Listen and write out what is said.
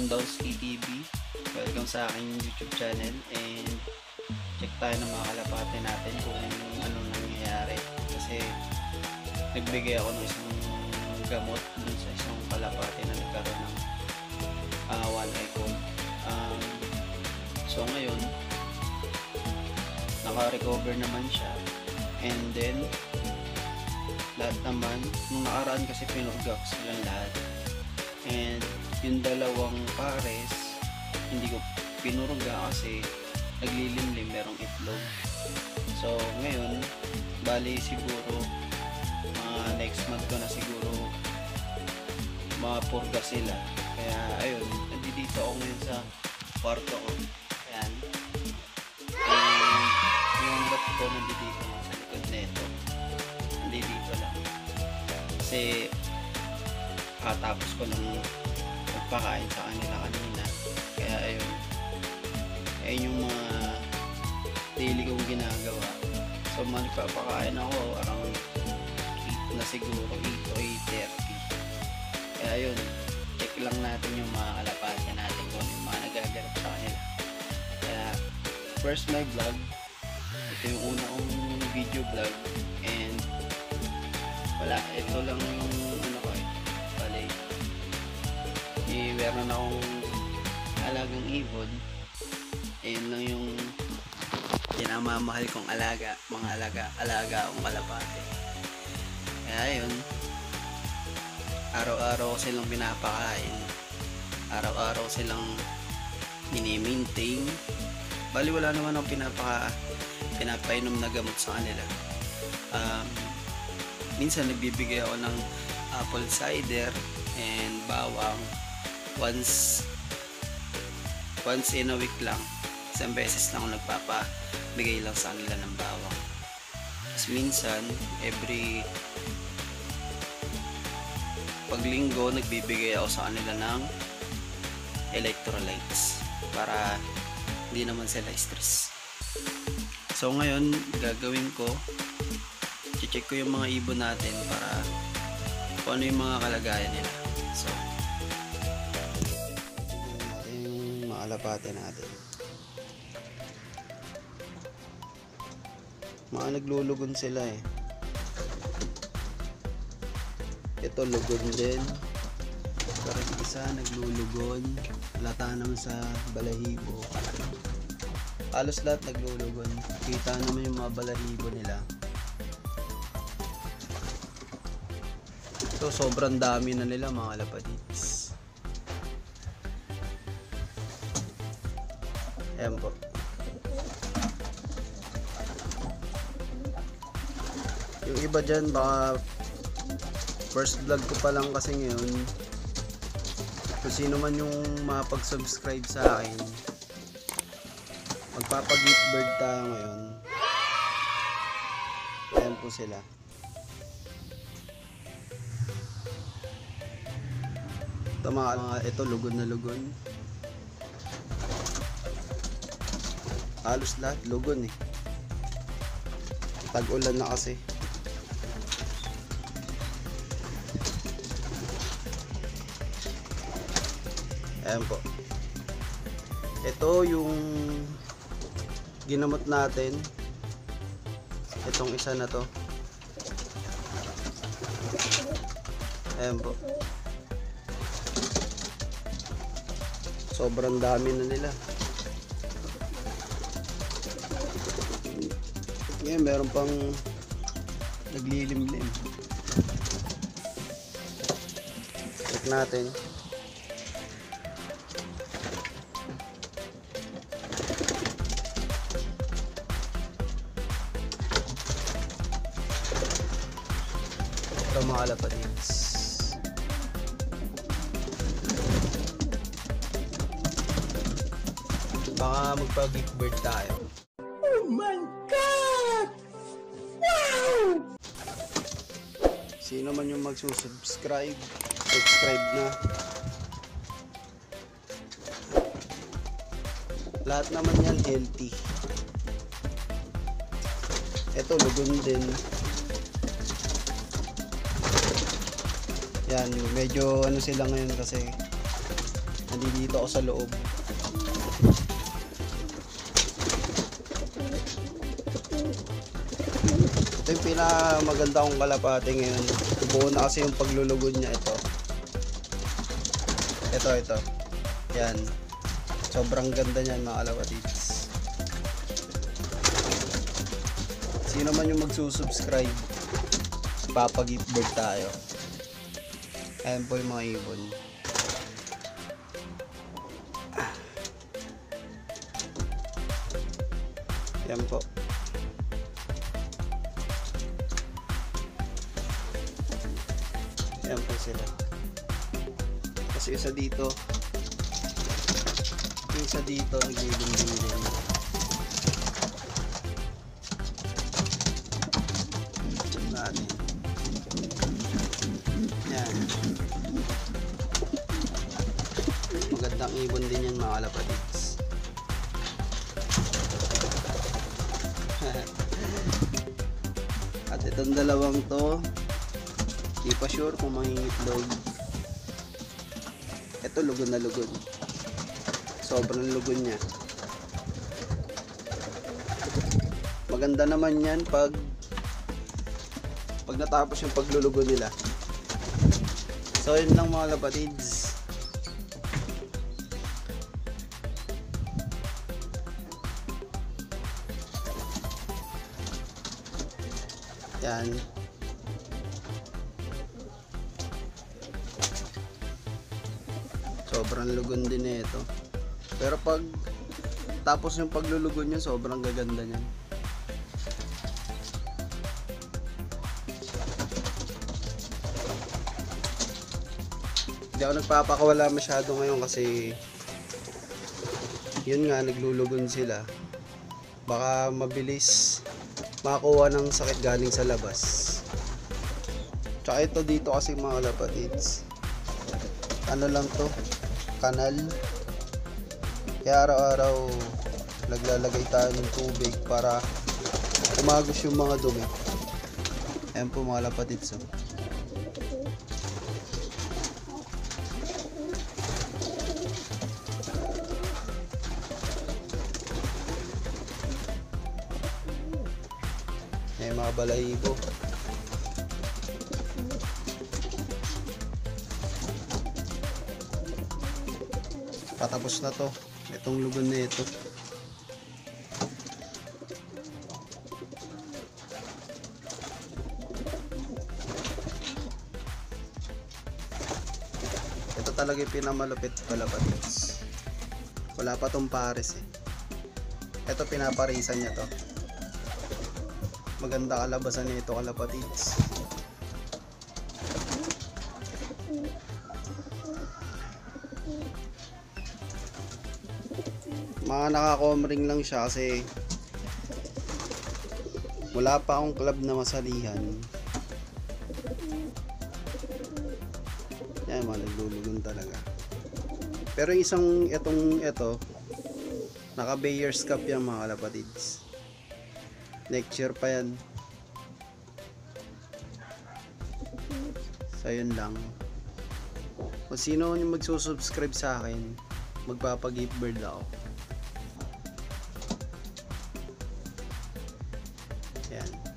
from Donsky TV. Welcome sa aking YouTube channel and check tayo ng mga kalapate natin kung anong nangyayari. Kasi nagbigay ako ng isang gamot dun sa isang kalapate na nagkaroon ng uh, one eye cold. Um, so ngayon, naka-recover naman siya. And then, lahat naman, nung nakaraan kasi pinurgak silang lahat. And yung dalawang pares, hindi ko pinurga kasi naglilimlim merong itlog. So, ngayon, bali siguro mga next month ko na siguro mapurga sila. Kaya, ayun, nandito ako ngayon sa kwarto ko. Ayan. And, yung bat ko nandito sa likod nito. Nandito lang. Kasi, katapos ko nung magpakain sa kanila kanina. Kaya, ayun. Ayun yung mga daily kong ginagawa. So, magpapakain ako around 8 na siguro, 8 o 8.30. Kaya yun, check lang natin yung mga kalapasya natin kung ano yung mga nagaganap sa kanila. Kaya, first my vlog, ito yung una kong video vlog, and wala, ito lang yung meron akong alagang ibon, ayun lang yung pinamamahal kong alaga, mga alaga, alaga akong kalapate. Kaya yun, araw-araw silang pinapakain. Araw-araw silang mini-maintain. Bali wala naman akong pinapaka pinapainom na gamot sa kanila. Um, minsan nagbibigay ako ng apple cider and bawang once once in a week lang. Isang beses lang nagpapabigay lang sa kanila ng bawang. Tapos minsan, every paglinggo nagbibigay ako sa kanila ng electrolytes para hindi naman sila stress so ngayon gagawin ko check ko yung mga ibon natin para kung ano yung mga kalagayan nila so yung mga alapate natin. Mga naglulugon sila eh. Ito lugon din. Parang isa naglulugon. Lata naman sa balahibo. Halos lahat naglulugon. Kita naman yung mga balahibo nila. Ito sobrang dami na nila mga lapaditis ayan po. Yung iba dyan baka first vlog ko pa lang kasi ngayon. Kung sino man yung mapag-subscribe sa akin magpapag-gift bird tayo ngayon. Ayan po sila. Ito mga, ito lugon na lugon halos lahat lugon eh tag-ulan na kasi Ayan po. Ito yung ginamot natin. Itong isa na to. Ayan po. Sobrang dami na nila. Ngayon meron pang naglilimlim. Check natin. Ito mga alapadins. Baka magpag-gift bird tayo. Sino man yung magsusubscribe, subscribe na. Lahat naman yan healthy. Ito, lugon din. Yan, medyo ano sila ngayon kasi Nandito ako sa loob. Ito yung pinakamaganda kong kalapate ngayon. Buo na kasi yung paglulugod niya ito. Ito, ito. Yan. Sobrang ganda niyan mga kalapatids. Sino man yung magsusubscribe, papag-gift bird tayo. Ayan po yung mga ibon. Yan po. Yan po sila. Kasi isa dito, isa dito, naglilinding din. Natin. Yan. Magandang ibon din yan mga kalapatids. At itong dalawang to, di pa sure kung mangingitlog. Ito lugon na lugon. Sobrang lugon niya. Maganda naman yan pag pag natapos yung paglulugo nila. So yun lang mga kapatids. Yan. Sobrang lugon din na ito. Pero pag tapos yung paglulugon niya, sobrang gaganda niyan. Hindi ako nagpapakawala masyado ngayon kasi yun nga, naglulugon sila. Baka mabilis makakuha ng sakit galing sa labas. Tsaka ito dito kasi mga lapatids. Ano lang to? Kanal. Kaya araw-araw naglalagay tayo ng tubig para umagos yung mga dumi. Ayan po mga lapatids. Oh. May mga balahibo. Patapos na to. Itong lugon na ito. Ito talaga yung pinamalupit palapatids. Wala pa tong pares eh. Ito pinaparisan niya to maganda kalabasan nito kalapatids mga nakakomring lang siya kasi wala pa akong club na masalihan. Yan mga naglulugon talaga. Pero isang itong ito naka Bayers Cup yan mga kalapatids next year pa yan. So yun lang. Kung sino yung magsusubscribe sa akin magpapag-gift bird ako yeah.